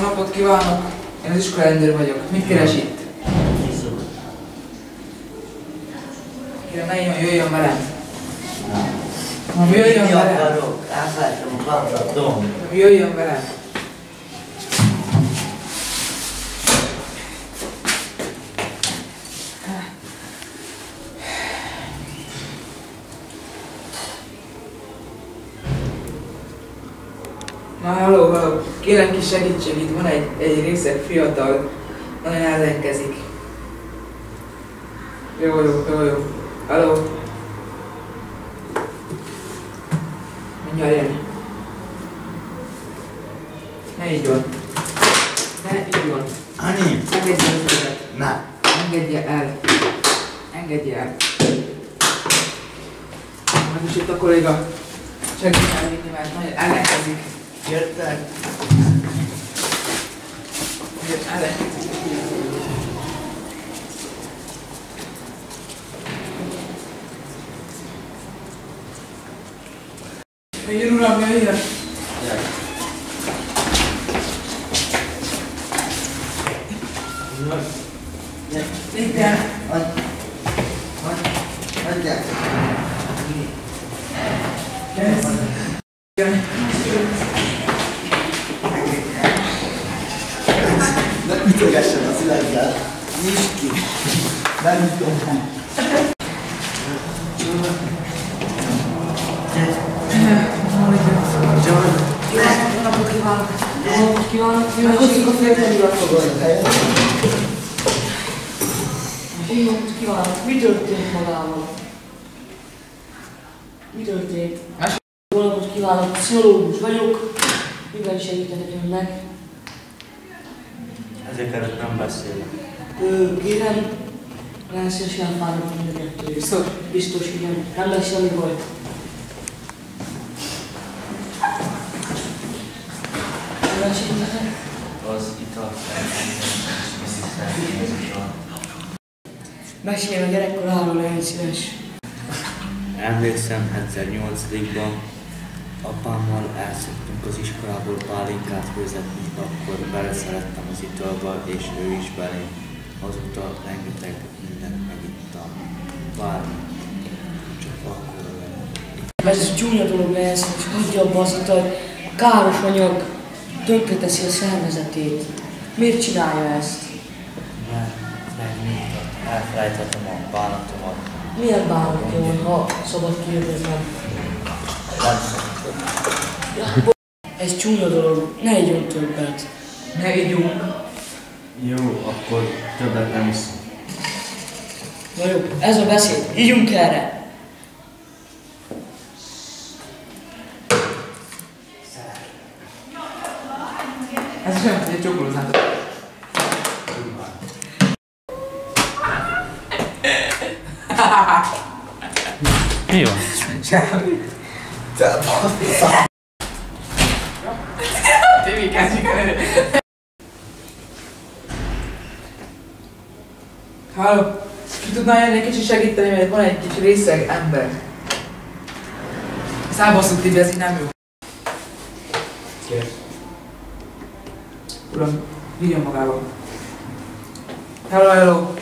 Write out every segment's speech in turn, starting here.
Jó napot kívánok! Én az iskolarendőr vagyok. Mit keres itt? Kérem, ne jön, jöjjön velem. Jöjjön velem. Jöjjön velem. Na, halló, halló. Kérem ki segítség, itt van egy, egy részeg fiatal, nagyon ellenkezik. Jó, jó, jó, jó. Halló. Mindjárt jön. Ne így van. Ne így van. Ani, Engedje el utat. na, Engedje el. Engedje el. Hát is itt a kolléga. Segít elvinni, mert nagyon ellenkezik. Jöttek. Nagyon ellenkezik. Jöjjön uram, jöjjön! Igen. Adj. Adj. Adják. Igen. Ne ütögessen az üveggel. Nyisd ki. Nem ütöm ki. Jó napot kívánok! Jó napot kívánok! Jó napot helyet. Jó napot kívánok! Mi történt magával? Mi történt? Jó napot kívánok! Pszichológus vagyok. Mivel segítenek önnek? Ezek előtt nem beszélek. Ö, kérem, szívesen elfáradok mindenettől. Biztos? Biztos, igen. Nem lesz semmi baj. Nem lesz semmi baj. Az ital Mesélj a gyerekkoráról, legyen szíves. Emlékszem, 2008-ban apámmal elszöktünk az iskolából pálinkát vezetni, akkor beleszerettem az italba, és ő is belém. Azóta rengeteg mindent megittam. Bármi. Csak alkohol lenni. Ez csúnya dolog lesz, hogy hagyja abba az káros anyag tönkreteszi a szervezetét. Miért csinálja ezt? Mert megnyugtat. Elfelejtettem a bánatomat. Milyen bánatja van, ha szabad kérdeznem? Nem szoktam. Ez csúnya dolog, ne igyon többet. Ne ígyunk. Jó, akkor többet nem iszom. Na jó, ez a beszéd, ígyunk erre. Ez sem egy csókolózátok. Mi van? Semmi. Te bassza. Tévékezik elő. Halló, ki tudnál jönni egy kicsit segíteni, mert van egy kicsi részeg ember. Szábasszuk Tibi, ez így nem jó. Uram, vigyon magával. Hello, hello.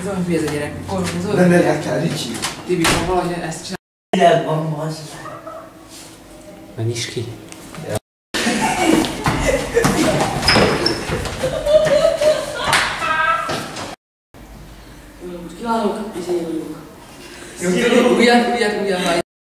Ez olyan hülye ez a gyerek. Van ez olyan Nem hülye? érdekel, Ricsi. Tibi, ha valahogy ezt csinál. Ide van, az. Menj is ki. Jó napot kívánok, izé vagyok. Jó, Tibi,